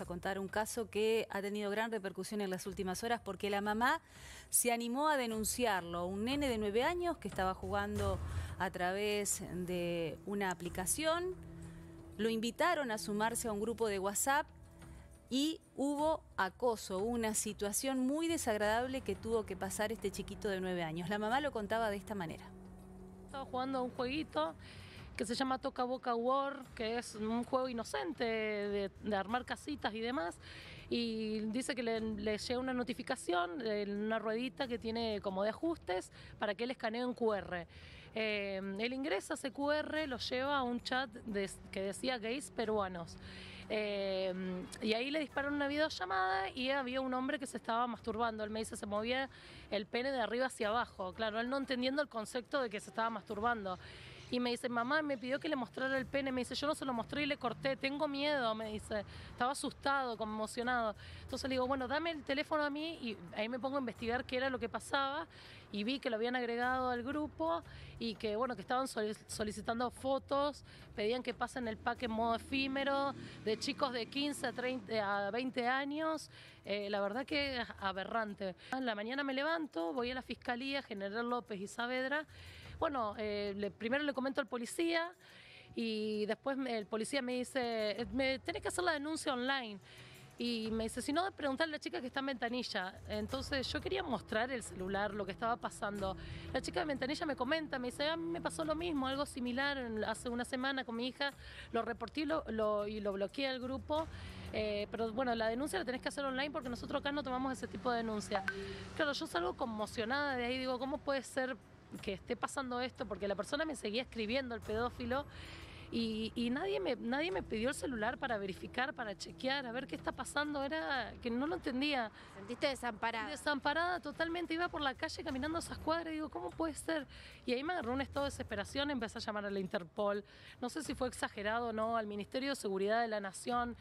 a contar un caso que ha tenido gran repercusión en las últimas horas porque la mamá se animó a denunciarlo. Un nene de nueve años que estaba jugando a través de una aplicación. Lo invitaron a sumarse a un grupo de WhatsApp y hubo acoso, una situación muy desagradable que tuvo que pasar este chiquito de nueve años. La mamá lo contaba de esta manera. Estaba jugando a un jueguito que se llama Toca Boca War, que es un juego inocente de, armar casitas y demás. Y dice que le, llega una notificación una ruedita que tiene como de ajustes para que él escanee un QR. Eh, él ingresa ese QR, lo lleva a un chat que decía gays peruanos. Eh, y ahí le dispararon una videollamada y había un hombre que se estaba masturbando. Él me dice, se movía el pene de arriba hacia abajo. Claro, él no entendiendo el concepto de que se estaba masturbando y me dice, mamá, me pidió que le mostrara el pene, me dice, yo no se lo mostré y le corté, tengo miedo, me dice, estaba asustado, conmocionado. Entonces le digo, bueno, dame el teléfono a mí y ahí me pongo a investigar qué era lo que pasaba y vi que lo habían agregado al grupo y que, bueno, que estaban solicitando fotos, pedían que pasen el pack en modo efímero de chicos de 15 a, 30, a 20 años. Eh, la verdad que es aberrante. En la mañana me levanto, voy a la Fiscalía, General López y Saavedra. Bueno, eh, primero le comento al policía y después el policía me dice, me, tenés que hacer la denuncia online. Y me dice, si no, preguntarle a la chica que está en ventanilla. Entonces yo quería mostrar el celular, lo que estaba pasando. La chica de ventanilla me comenta, me dice, a mí me pasó lo mismo, algo similar hace una semana con mi hija. Lo reporté y lo bloqueé al grupo. Eh, pero bueno, la denuncia la tenés que hacer online porque nosotros acá no tomamos ese tipo de denuncia. Claro, yo salgo conmocionada de ahí, digo, ¿cómo puede ser que esté pasando esto? Porque la persona me seguía escribiendo, el pedófilo, y, nadie, me, nadie me pidió el celular para verificar, para chequear, a ver qué está pasando. Era que no lo entendía. ¿Sentiste desamparada? Desamparada totalmente. Iba por la calle caminando esas cuadras y digo, ¿cómo puede ser? Y ahí me agarró un estado de desesperación, empecé a llamar a la Interpol. No sé si fue exagerado o no, al Ministerio de Seguridad de la Nación.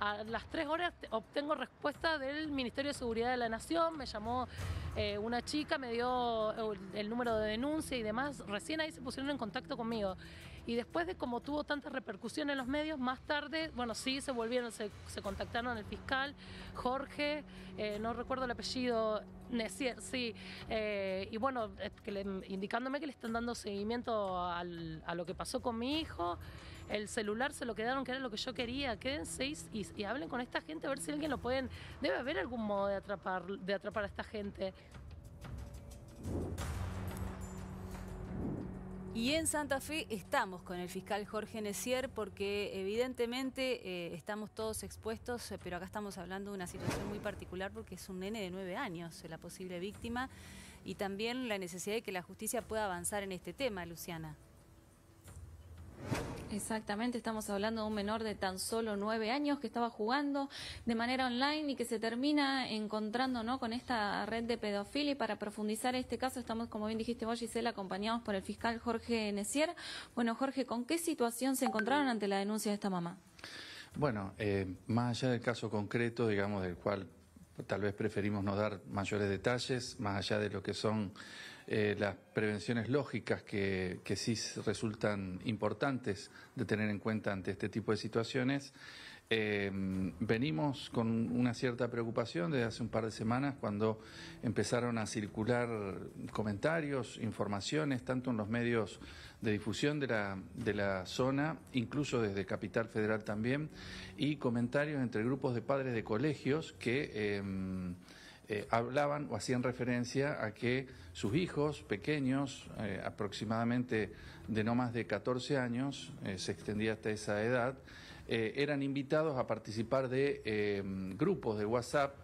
A las tres horas obtengo respuesta del Ministerio de Seguridad de la Nación. Me llamó eh, una chica, me dio el número de denuncia y demás. Recién ahí se pusieron en contacto conmigo. Y después de como tuvo tanta repercusión en los medios, más tarde, bueno, sí, se volvieron, se, contactaron el fiscal, Jorge, eh, no recuerdo el apellido, sí, eh, y bueno, indicándome que le están dando seguimiento a lo que pasó con mi hijo. El celular se lo quedaron, que era lo que yo quería. Quédense y, y, hablen con esta gente a ver si alguien lo pueden. Debe haber algún modo de atrapar, de atrapar a esta gente. Y en Santa Fe estamos con el fiscal Jorge Necier porque evidentemente eh, estamos todos expuestos, eh, pero acá estamos hablando de una situación muy particular porque es un nene de nueve años la posible víctima y también la necesidad de que la justicia pueda avanzar en este tema, Luciana. Exactamente, estamos hablando de un menor de tan solo nueve años que estaba jugando de manera online y que se termina encontrando ¿no? con esta red de pedofilia. Y para profundizar este caso estamos, como bien dijiste vos, Gisela, acompañados por el fiscal Jorge Necier. Bueno, Jorge, ¿con qué situación se encontraron ante la denuncia de esta mamá? Bueno, eh, más allá del caso concreto, digamos, del cual tal vez preferimos no dar mayores detalles, más allá de lo que son eh, las prevenciones lógicas que, que, sí resultan importantes de tener en cuenta ante este tipo de situaciones. Eh, venimos con una cierta preocupación desde hace un par de semanas cuando empezaron a circular comentarios, informaciones, tanto en los medios de difusión de la, de la zona, incluso desde Capital Federal también, y comentarios entre grupos de padres de colegios que... Eh, eh, hablaban o hacían referencia a que sus hijos pequeños, eh, aproximadamente de no más de 14 años, eh, se extendía hasta esa edad, eran invitados a participar de grupos de WhatsApp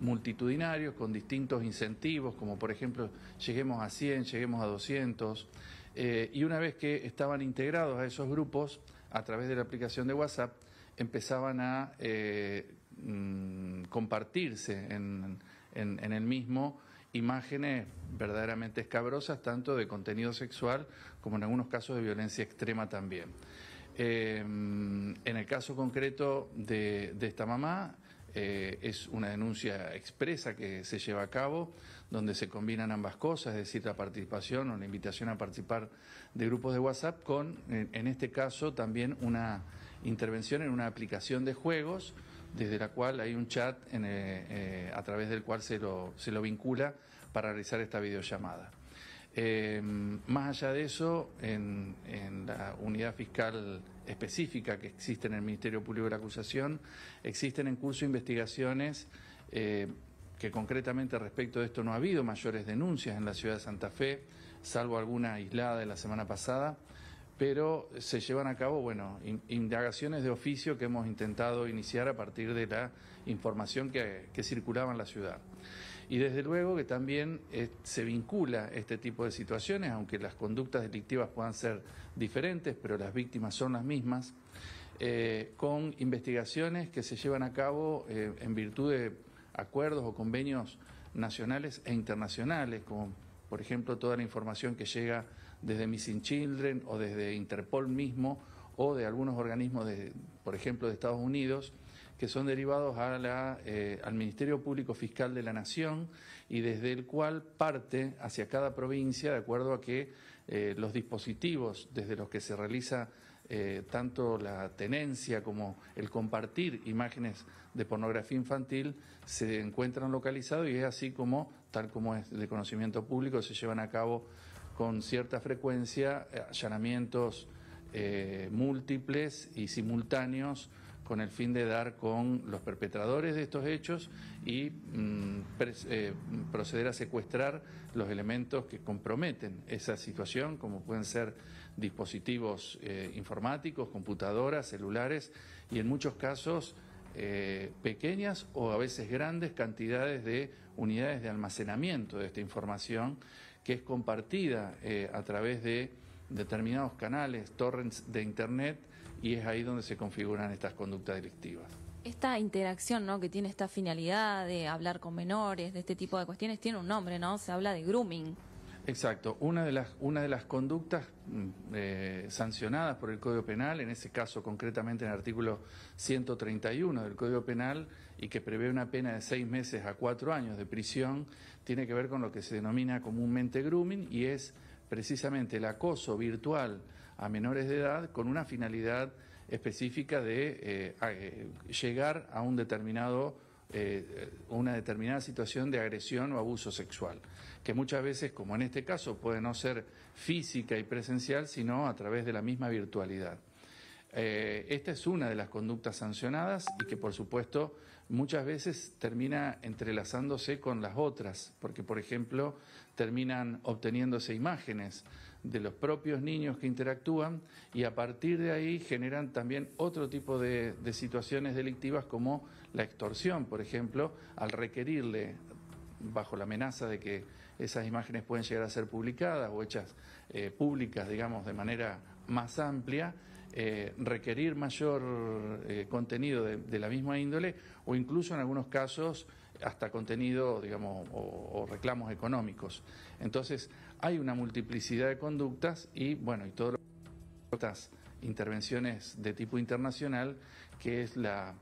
multitudinarios con distintos incentivos, como por ejemplo lleguemos a 100, lleguemos a 200, y una vez que estaban integrados a esos grupos, a través de la aplicación de WhatsApp, empezaban a mm, compartirse en, en, el mismo imágenes verdaderamente escabrosas, tanto de contenido sexual como en algunos casos de violencia extrema también. Eh, en el caso concreto de, esta mamá, eh, es una denuncia expresa que se lleva a cabo, donde se combinan ambas cosas, es decir, la participación o la invitación a participar de grupos de WhatsApp con, en este caso, también una intervención en una aplicación de juegos desde la cual hay un chat a través del cual se lo, se lo vincula para realizar esta videollamada. más allá de eso, en, en, la unidad fiscal específica que existe en el Ministerio Público de la Acusación, existen en curso investigaciones que concretamente respecto de esto no ha habido mayores denuncias en la ciudad de Santa Fe, salvo alguna aislada de la semana pasada, pero se llevan a cabo, bueno, indagaciones de oficio que hemos intentado iniciar a partir de la información que, circulaba en la ciudad. Y desde luego que también eh, se vincula este tipo de situaciones, aunque las conductas delictivas puedan ser diferentes, pero las víctimas son las mismas, eh, con investigaciones que se llevan a cabo eh, en virtud de acuerdos o convenios nacionales e internacionales, como por ejemplo toda la información que llega desde Missing Children o desde Interpol mismo o de algunos organismos, de, por ejemplo, de Estados Unidos, que son derivados eh, al Ministerio Público Fiscal de la Nación y desde el cual parte hacia cada provincia de acuerdo a que eh, los dispositivos desde los que se realiza eh, tanto la tenencia como el compartir imágenes de pornografía infantil se encuentran localizados y es así como, tal como es de conocimiento público, se llevan a cabo con cierta frecuencia eh, allanamientos eh, múltiples y simultáneos con el fin de dar con los perpetradores de estos hechos y mm, proceder a secuestrar los elementos que comprometen esa situación, como pueden ser dispositivos eh, informáticos, computadoras, celulares y en muchos casos eh, pequeñas o a veces grandes cantidades de unidades de almacenamiento de esta información que es compartida eh, a través de determinados canales, torrents de Internet y es ahí donde se configuran estas conductas delictivas. Esta interacción ¿no? que tiene esta finalidad de hablar con menores, de este tipo de cuestiones, tiene un nombre, ¿no? Se habla de grooming. Exacto. Una de las, una de las conductas mm, eh, sancionadas por el Código Penal, en ese caso concretamente en el artículo 131 del Código Penal, y que prevé una pena de seis meses a cuatro años de prisión, tiene que ver con lo que se denomina comúnmente grooming y es precisamente el acoso virtual a menores de edad con una finalidad específica de eh, eh, llegar a un determinado eh, una determinada situación de agresión o abuso sexual, que muchas veces, como en este caso, puede no ser física y presencial, sino a través de la misma virtualidad. Eh, esta es una de las conductas sancionadas y que, por supuesto, muchas veces termina entrelazándose con las otras, porque, por ejemplo, terminan obteniéndose imágenes de los propios niños que interactúan y a partir de ahí generan también otro tipo de, situaciones delictivas como la extorsión, por ejemplo, al requerirle, bajo la amenaza de que esas imágenes pueden llegar a ser publicadas o hechas eh, públicas, digamos, de manera más amplia, eh, requerir mayor eh, contenido de, la misma índole o incluso en algunos casos hasta contenido, digamos, o, reclamos económicos. Entonces, hay una multiplicidad de conductas y, bueno, y todas estas intervenciones de tipo internacional, que es la,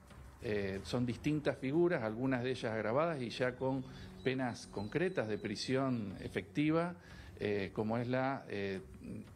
eh, son distintas figuras, algunas de ellas agravadas y ya con penas concretas de prisión efectiva, eh, como es la, eh,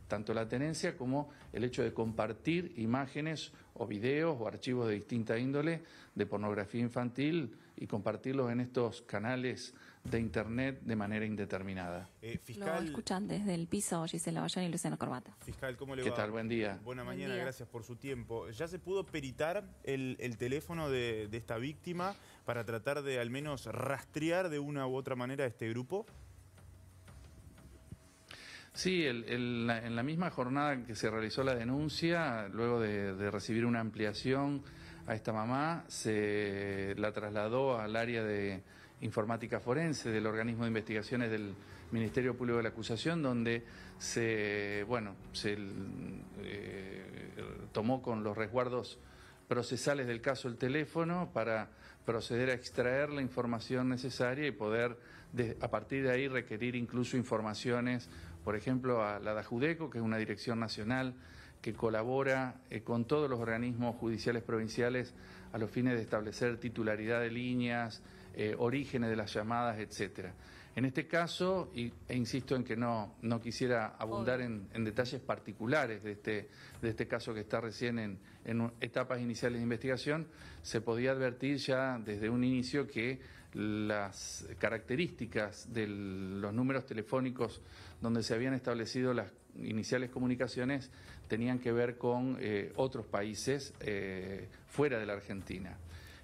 tanto la tenencia como el hecho de compartir imágenes o videos o archivos de distinta índole de pornografía infantil y compartirlos en estos canales de Internet de manera indeterminada. Eh, fiscal, Lo escuchan desde el piso Gisela Bayón y Luciano Corbata. Fiscal, ¿cómo le va? ¿Qué tal? Buen día. Buena mañana, gracias por su tiempo. ¿Ya se pudo peritar el, teléfono de, esta víctima para tratar de al menos rastrear de una u otra manera a este grupo? Sí, en la misma jornada que se realizó la denuncia, luego de recibir una ampliación a esta mamá, se la trasladó al área de informática forense del organismo de investigaciones del Ministerio Público de la Acusación, donde se, bueno, se eh, tomó con los resguardos procesales del caso el teléfono para proceder a extraer la información necesaria y poder a partir de ahí requerir incluso informaciones, por ejemplo, a la DAJUDECO, que es una dirección nacional que colabora eh, con todos los organismos judiciales provinciales a los fines de establecer titularidad de líneas, eh, orígenes de las llamadas, etcétera. En este caso, y, e insisto en que no, no quisiera abundar en, detalles particulares de este, de este caso que está recién en, en etapas iniciales de investigación, se podía advertir ya desde un inicio que las características de los números telefónicos donde se habían establecido las iniciales comunicaciones tenían que ver con eh, otros países eh, fuera de la Argentina.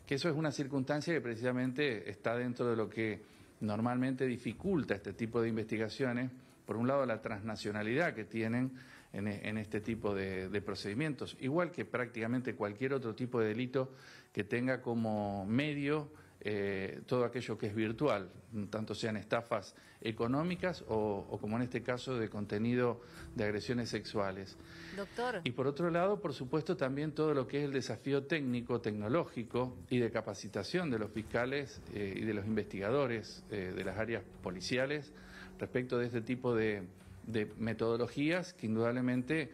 Que eso es una circunstancia que precisamente está dentro de lo que normalmente dificulta este tipo de investigaciones, por un lado la transnacionalidad que tienen en, este tipo de, procedimientos, igual que prácticamente cualquier otro tipo de delito que tenga como medio eh, todo aquello que es virtual, tanto sean estafas económicas o, como en este caso de contenido de agresiones sexuales. Doctor. Y por otro lado, por supuesto, también todo lo que es el desafío técnico, tecnológico y de capacitación de los fiscales eh, y de los investigadores eh, de las áreas policiales respecto de este tipo de, metodologías que indudablemente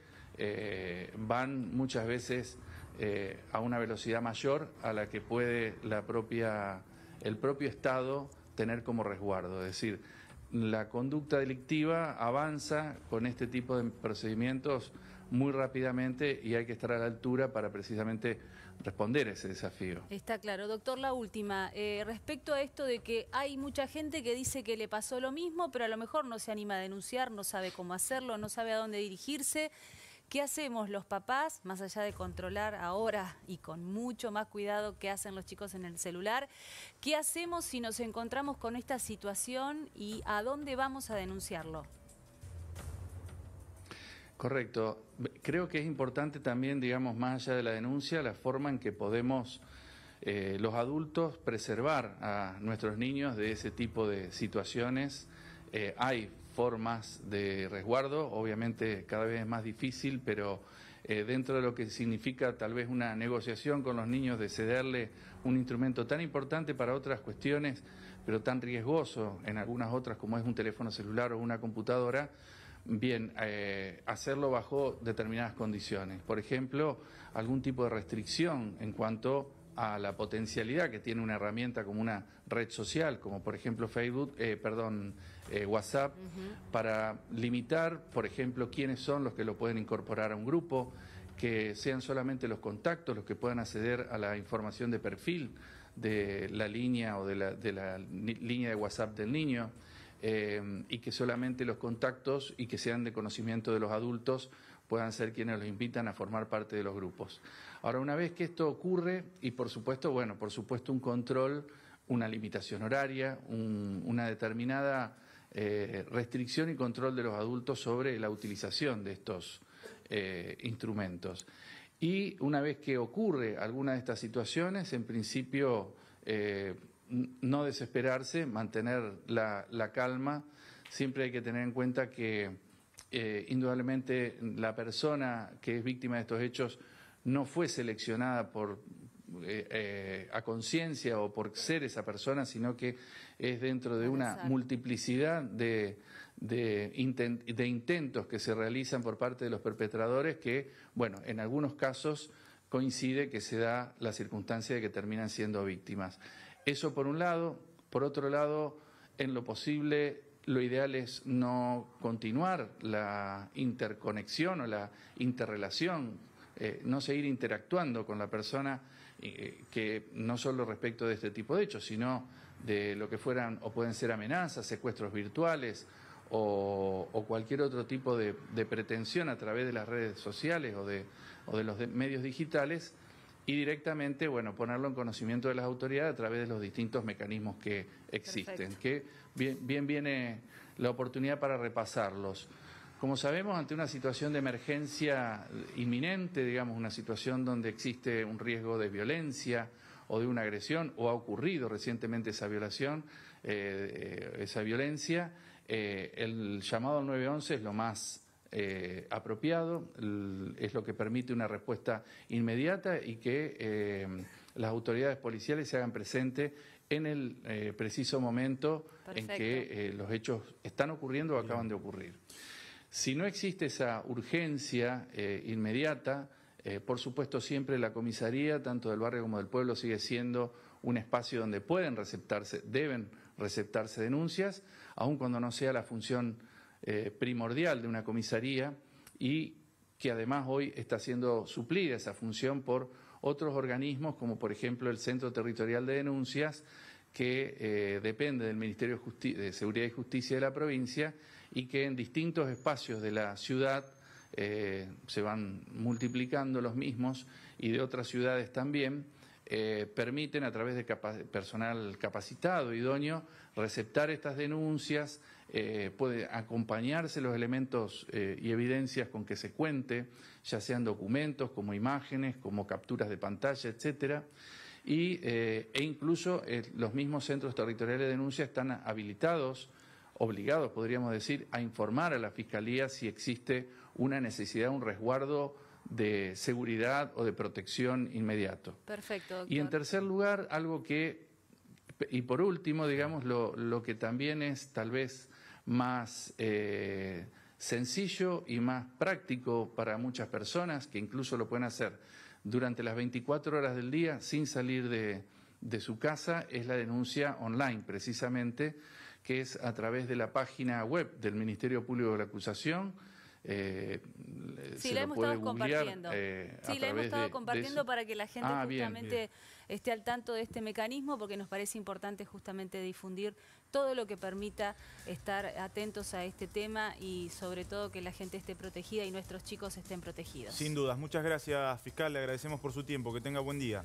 van muchas veces eh, a una velocidad mayor a la que puede la propia, el propio Estado tener como resguardo. Es decir, la conducta delictiva avanza con este tipo de procedimientos muy rápidamente y hay que estar a la altura para precisamente responder a ese desafío. Está claro. Doctor, la última. Eh, respecto a esto de que hay mucha gente que dice que le pasó lo mismo, pero a lo mejor no se anima a denunciar, no sabe cómo hacerlo, no sabe a dónde dirigirse. ¿Qué hacemos los papás, más allá de controlar ahora y con mucho más cuidado qué hacen los chicos en el celular? ¿Qué hacemos si nos encontramos con esta situación y a dónde vamos a denunciarlo? Correcto. Creo que es importante también, digamos, más allá de la denuncia, la forma en que podemos eh, los adultos preservar a nuestros niños de ese tipo de situaciones. Eh, hay formas de resguardo, obviamente cada vez es más difícil, pero eh, dentro de lo que significa tal vez una negociación con los niños de cederle un instrumento tan importante para otras cuestiones, pero tan riesgoso en algunas otras como es un teléfono celular o una computadora, bien, eh, hacerlo bajo determinadas condiciones. Por ejemplo, algún tipo de restricción en cuanto a la potencialidad que tiene una herramienta como una red social, como por ejemplo Facebook, eh, perdón, eh, WhatsApp, para limitar, por ejemplo, quiénes son los que lo pueden incorporar a un grupo, que sean solamente los contactos los que puedan acceder a la información de perfil de la línea o de la, de la línea de WhatsApp del niño. Eh, y que solamente los contactos y que sean de conocimiento de los adultos puedan ser quienes los invitan a formar parte de los grupos. Ahora, una vez que esto ocurre, y por supuesto, bueno, por supuesto un control, una limitación horaria, una determinada eh, restricción y control de los adultos sobre la utilización de estos eh, instrumentos. Y una vez que ocurre alguna de estas situaciones, en principio eh, no desesperarse, mantener la, la, calma. Siempre hay que tener en cuenta que indudablemente la persona que es víctima de estos hechos no fue seleccionada por eh, eh, a conciencia o por ser esa persona, sino que es dentro de una multiplicidad de, de, intentos que se realizan por parte de los perpetradores que, bueno, en algunos casos coincide que se da la circunstancia de que terminan siendo víctimas. Eso por un lado. Por otro lado, en lo posible, lo ideal es no continuar la interconexión o la interrelación eh, no seguir interactuando con la persona que no solo respecto de este tipo de hechos, sino de lo que fueran o pueden ser amenazas, secuestros virtuales o, cualquier otro tipo de, pretensión a través de las redes sociales o de, o de los medios digitales y directamente, bueno, ponerlo en conocimiento de las autoridades a través de los distintos mecanismos que existen, que bien, bien viene la oportunidad para repasarlos. Como sabemos, ante una situación de emergencia inminente, digamos, una situación donde existe un riesgo de violencia o de una agresión, o ha ocurrido recientemente esa violación, eh, esa violencia, eh, el llamado al 911 es lo más eh, apropiado, es lo que permite una respuesta inmediata y que las autoridades policiales se hagan presente en el preciso momento en que los hechos están ocurriendo o acaban de ocurrir. Si no existe esa urgencia eh, inmediata, eh, por supuesto siempre la comisaría, tanto del barrio como del pueblo, sigue siendo un espacio donde pueden receptarse, deben receptarse denuncias, aun cuando no sea la función eh, primordial de una comisaría y que además hoy está siendo suplida esa función por otros organismos, como por ejemplo el Centro Territorial de Denuncias, que depende del Ministerio de Seguridad y Justicia de la provincia y que en distintos espacios de la ciudad eh, se van multiplicando los mismos y de otras ciudades también, eh, permiten a través de personal capacitado, idóneo, receptar estas denuncias, puede acompañarse los elementos y evidencias con que se cuente, ya sean documentos, como imágenes, como capturas de pantalla, etcétera. Y, eh, e incluso eh, los mismos centros territoriales de denuncia están habilitados, obligados, podríamos decir, a informar a la Fiscalía si existe una necesidad, un resguardo de seguridad o de protección inmediato. Perfecto. Y en tercer lugar, algo que, y por último, digamos, lo, lo que también es tal vez más eh, sencillo y más práctico para muchas personas, que incluso lo pueden hacer durante las 24 horas del día sin salir de, su casa es la denuncia online, precisamente, que es a través de la página web del Ministerio Público de la Acusación. Eh, sí, la hemos estado compartiendo. Eh, sí, la hemos estado compartiendo para que la gente ah, justamente esté al tanto de este mecanismo, porque nos parece importante justamente difundir todo lo que permita estar atentos a este tema y sobre todo que la gente esté protegida y nuestros chicos estén protegidos. Sin dudas. Muchas gracias, fiscal. Le agradecemos por su tiempo. Que tenga buen día.